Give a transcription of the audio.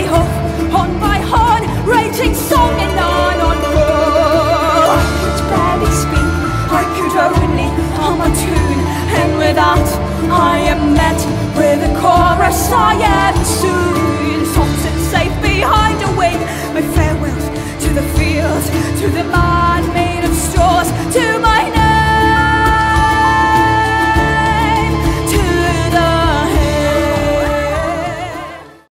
by hoof, horn by horn, raging song and on on. I could barely speak, I could only hum a tune, and with that I am met with a chorus I am soon. Songs it safe behind a wing, my farewells to the fields, to the mountains.